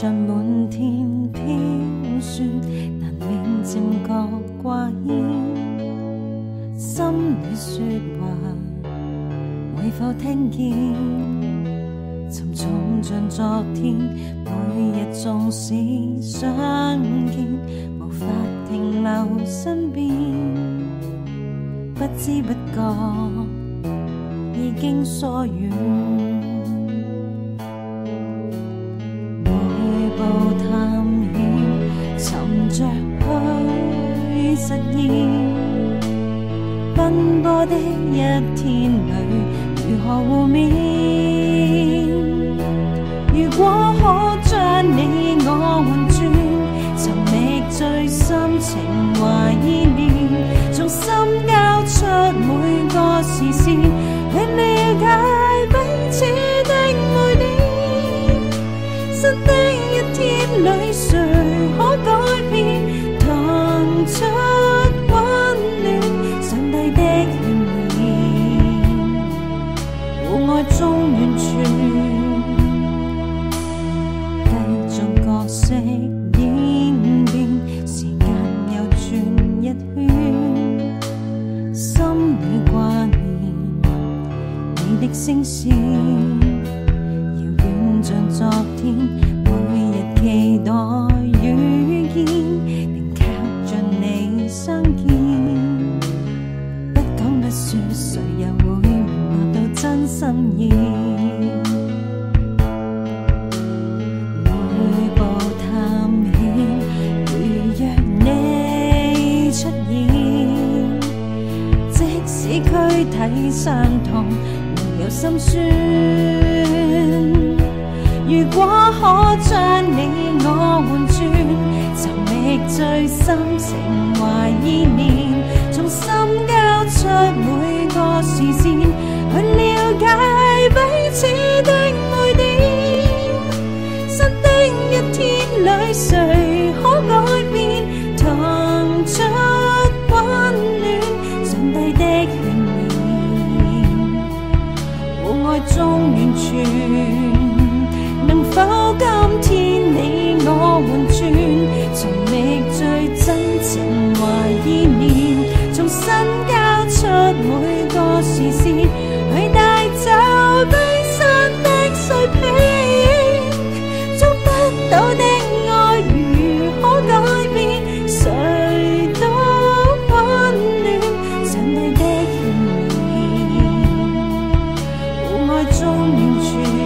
像满天飘雪，难免渐觉挂牵。心里说话，会否听见？沉重像昨天，每日纵使相见，无法停留身边。不知不觉，已经疏远。的一天里，如何互勉？如果可将你我换转，寻觅最深情怀意念，从心交出每个视线，去了解彼此的每点。新的一天里，谁可改变？腾出。声线，遥远像昨天，每日期待遇见，定靠着你相见，不讲不说，谁又会？真心意，每步探险，如若你出现，即使躯体相同，心酸。如果可将你我换转，寻觅最深情怀意念，从心交出每个视线。中完全能否跟你去。